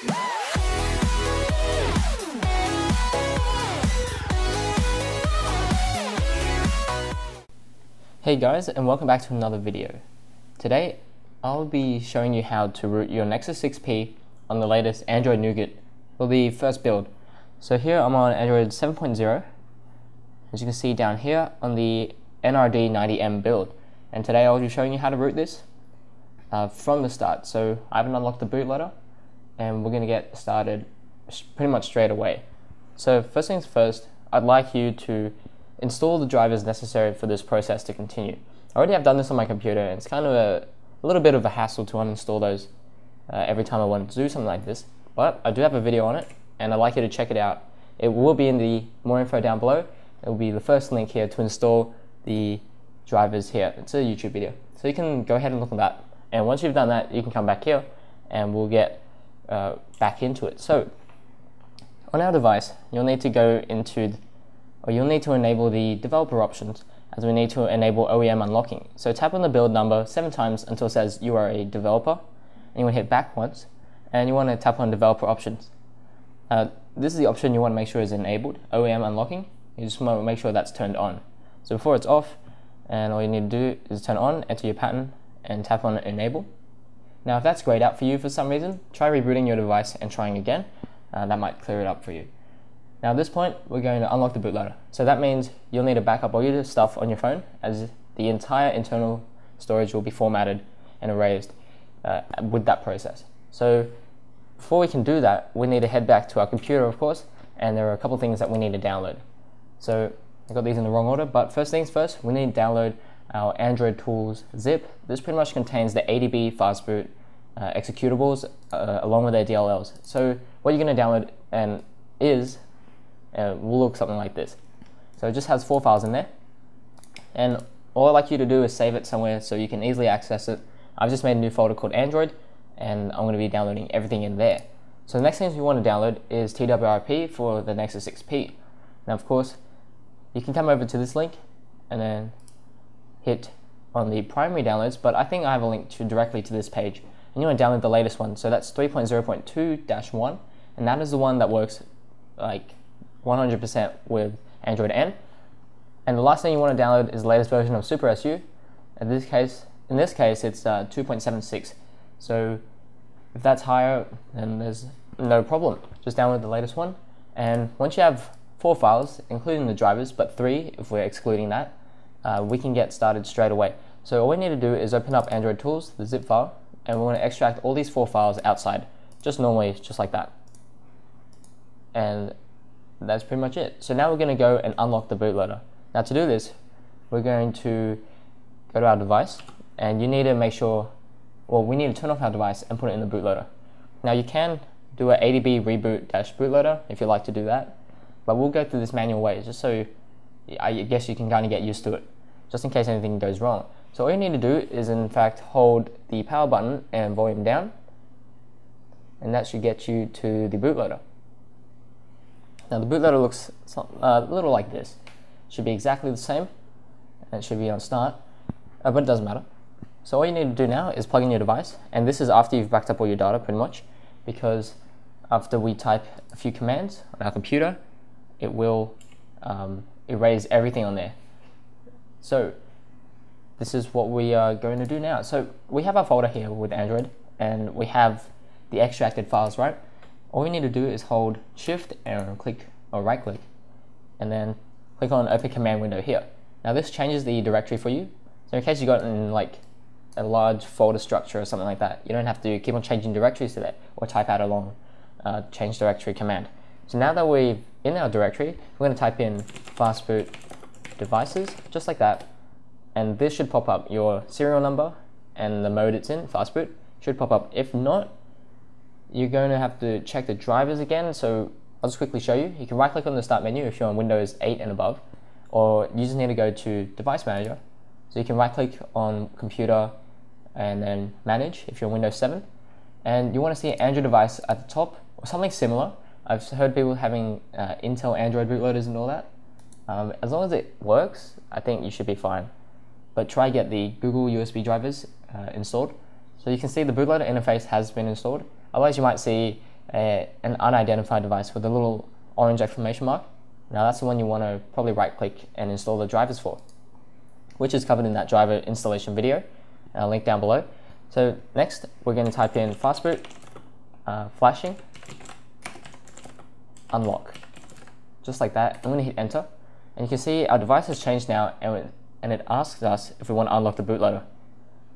Hey guys and welcome back to another video. Today I'll be showing you how to root your Nexus 6P on the latest Android Nougat for the first build. So here I'm on Android 7.0 as you can see down here on the NRD90M build and today I'll be showing you how to root this uh, from the start. So I haven't unlocked the bootloader and we're going to get started pretty much straight away. So first things first, I'd like you to install the drivers necessary for this process to continue. I already have done this on my computer and it's kind of a, a little bit of a hassle to uninstall those uh, every time I want to do something like this, but I do have a video on it and I'd like you to check it out. It will be in the more info down below. It will be the first link here to install the drivers here. It's a YouTube video. So you can go ahead and look at that. And once you've done that, you can come back here and we'll get uh, back into it. So on our device, you'll need to go into or you'll need to enable the developer options as we need to enable OEM unlocking. So tap on the build number seven times until it says you are a developer, and you want to hit back once, and you want to tap on developer options. Uh, this is the option you want to make sure is enabled, OEM unlocking. You just want to make sure that's turned on. So before it's off, and all you need to do is turn on, enter your pattern, and tap on enable. Now if that's grayed out for you for some reason, try rebooting your device and trying again. Uh, that might clear it up for you. Now at this point, we're going to unlock the bootloader. So that means you'll need to back up all your stuff on your phone as the entire internal storage will be formatted and erased uh, with that process. So before we can do that, we need to head back to our computer, of course, and there are a couple things that we need to download. So I got these in the wrong order, but first things first, we need to download our Android Tools zip. This pretty much contains the ADB fastboot uh, executables uh, along with their DLLs. So what you're going to download and is uh, will look something like this. So it just has four files in there. And all I'd like you to do is save it somewhere so you can easily access it. I've just made a new folder called Android and I'm going to be downloading everything in there. So the next thing you want to download is TWRP for the Nexus 6P. Now of course, you can come over to this link and then hit on the primary downloads, but I think I have a link to directly to this page. And you want to download the latest one. So that's 3.0.2-1, and that is the one that works like 100% with Android N. And the last thing you want to download is the latest version of Super SU. In this case, in this case, it's uh, 2.76. So if that's higher, then there's no problem. Just download the latest one. And once you have four files, including the drivers, but three if we're excluding that, uh, we can get started straight away. So all we need to do is open up Android Tools, the zip file, and we want to extract all these four files outside, just normally, just like that. And that's pretty much it. So now we're going to go and unlock the bootloader. Now to do this, we're going to go to our device and you need to make sure, well, we need to turn off our device and put it in the bootloader. Now you can do a ADB reboot dash bootloader if you like to do that, but we'll go through this manual way just so I guess you can kind of get used to it, just in case anything goes wrong. So all you need to do is in fact hold the power button and volume down, and that should get you to the bootloader. Now the bootloader looks uh, a little like this. Should be exactly the same, and it should be on start, uh, but it doesn't matter. So all you need to do now is plug in your device, and this is after you've backed up all your data pretty much, because after we type a few commands on our computer, it will um, erase everything on there. So this is what we are going to do now. So we have our folder here with Android, and we have the extracted files, right? all we need to do is hold shift and click or right click and then click on open command window here. Now this changes the directory for you. So in case you got in like a large folder structure or something like that, you don't have to keep on changing directories to that or type out a long uh, change directory command. So now that we're in our directory, we're going to type in fastboot devices, just like that. And this should pop up your serial number and the mode it's in, fastboot, should pop up. If not, you're going to have to check the drivers again. So I'll just quickly show you. You can right click on the start menu if you're on Windows 8 and above, or you just need to go to device manager. So you can right click on computer and then manage if you're on Windows 7. And you want to see an Android device at the top or something similar. I've heard people having uh, Intel Android bootloaders and all that. Um, as long as it works, I think you should be fine. But try get the Google USB drivers uh, installed. So you can see the bootloader interface has been installed. Otherwise, you might see a, an unidentified device with a little orange exclamation mark. Now that's the one you want to probably right click and install the drivers for, which is covered in that driver installation video, I'll uh, link down below. So next we're going to type in fastboot uh, flashing unlock, just like that. I'm going to hit enter and you can see our device has changed now and, and it asks us if we want to unlock the bootloader.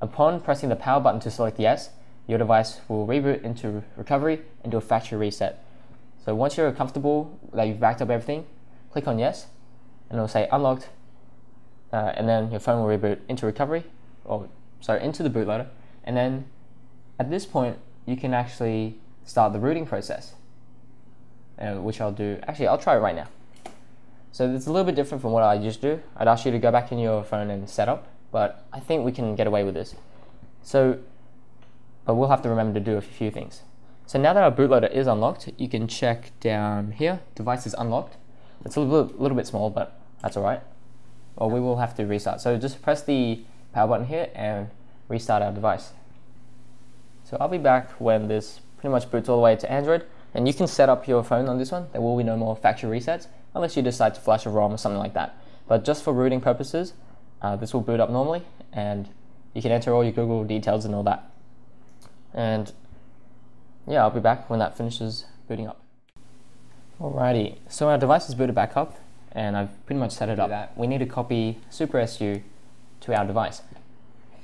Upon pressing the power button to select yes, your device will reboot into recovery and do a factory reset. So once you're comfortable that you've backed up everything, click on yes, and it'll say unlocked, uh, and then your phone will reboot into recovery, or sorry, into the bootloader, and then at this point, you can actually start the rooting process, uh, which I'll do, actually I'll try it right now. So it's a little bit different from what I just do. I'd ask you to go back in your phone and set up, but I think we can get away with this. So, but we'll have to remember to do a few things. So now that our bootloader is unlocked, you can check down here, device is unlocked. It's a little, little bit small, but that's all right. Or we will have to restart. So just press the power button here and restart our device. So I'll be back when this pretty much boots all the way to Android. And you can set up your phone on this one. There will be no more factory resets unless you decide to flash a ROM or something like that. But just for rooting purposes, uh, this will boot up normally and you can enter all your Google details and all that. And yeah, I'll be back when that finishes booting up. Alrighty, so our device is booted back up and I've pretty much set it up. That we need to copy SuperSU to our device.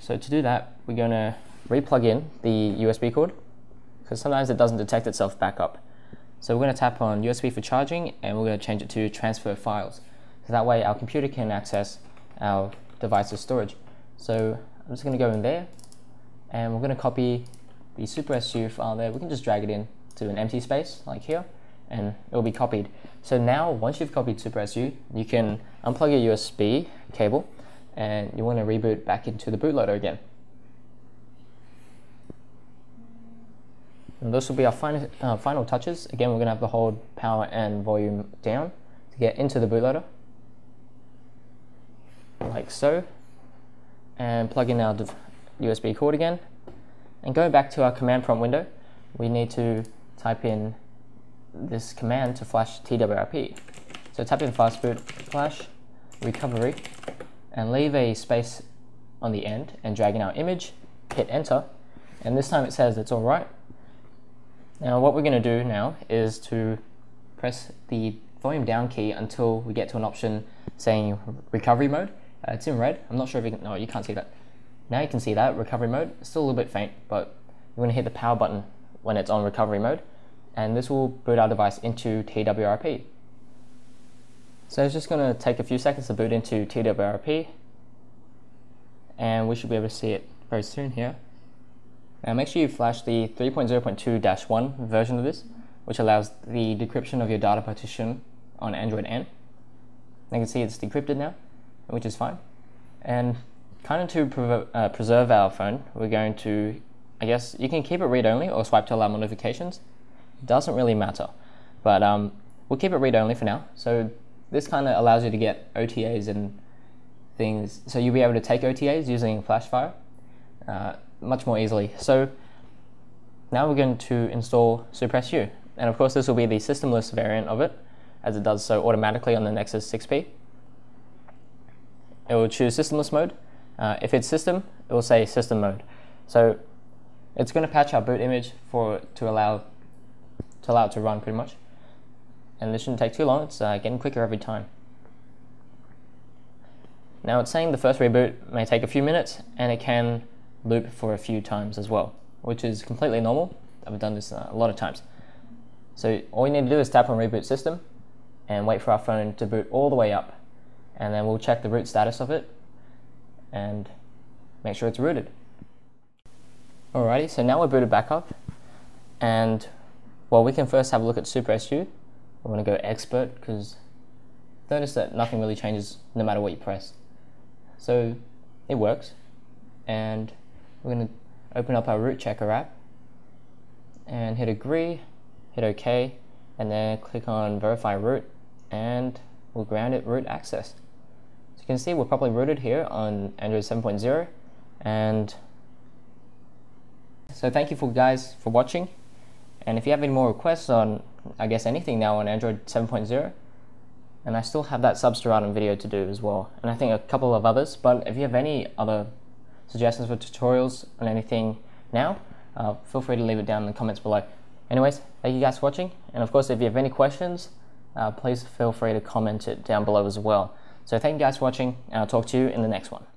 So to do that, we're going to replug in the USB cord because sometimes it doesn't detect itself back up. So we're going to tap on USB for charging and we're going to change it to transfer files. So that way our computer can access our device's storage. So I'm just going to go in there and we're going to copy the SuperSU file there, we can just drag it in to an empty space like here and it will be copied. So now once you've copied SuperSU, you can unplug your USB cable and you want to reboot back into the bootloader again. And those will be our final, uh, final touches. Again, we're going to have to hold power and volume down to get into the bootloader, like so, and plug in our USB cord again, and going back to our command prompt window, we need to type in this command to flash TWRP. So type in fastboot flash recovery and leave a space on the end and drag in our image, hit enter, and this time it says it's alright. Now what we're going to do now is to press the volume down key until we get to an option saying recovery mode. Uh, it's in red. I'm not sure if you can, no, you can't see that. Now you can see that recovery mode, still a little bit faint, but you're going to hit the power button when it's on recovery mode, and this will boot our device into TWRP. So it's just going to take a few seconds to boot into TWRP, and we should be able to see it very soon here. Now make sure you flash the 3.0.2-1 version of this, which allows the decryption of your data partition on Android N. You can see it's decrypted now, which is fine. And kind of to uh, preserve our phone, we're going to, I guess, you can keep it read-only or swipe to allow notifications. It doesn't really matter, but um, we'll keep it read-only for now. So this kind of allows you to get OTAs and things. So you'll be able to take OTAs using Flashfire uh, much more easily. So now we're going to install SuperSU. And of course, this will be the systemless variant of it, as it does so automatically on the Nexus 6P. It will choose systemless mode, uh, if it's system, it will say system mode. So it's going to patch our boot image for to allow to allow it to run pretty much. And this shouldn't take too long. It's uh, getting quicker every time. Now it's saying the first reboot may take a few minutes and it can loop for a few times as well, which is completely normal. I've done this uh, a lot of times. So all you need to do is tap on reboot system and wait for our phone to boot all the way up. And then we'll check the root status of it and make sure it's rooted. Alrighty, so now we're booted back up and well we can first have a look at SuperSU. I want to go expert because notice that nothing really changes no matter what you press. So it works and we're going to open up our root checker app and hit agree, hit OK and then click on verify root and we'll grant it root access. So you can see we're properly rooted here on Android 7.0 and so thank you for guys for watching. And if you have any more requests on, I guess, anything now on Android 7.0, and I still have that Substratum video to do as well, and I think a couple of others, but if you have any other suggestions for tutorials on anything now, uh, feel free to leave it down in the comments below. Anyways, thank you guys for watching, and of course, if you have any questions, uh, please feel free to comment it down below as well. So thank you guys for watching, and I'll talk to you in the next one.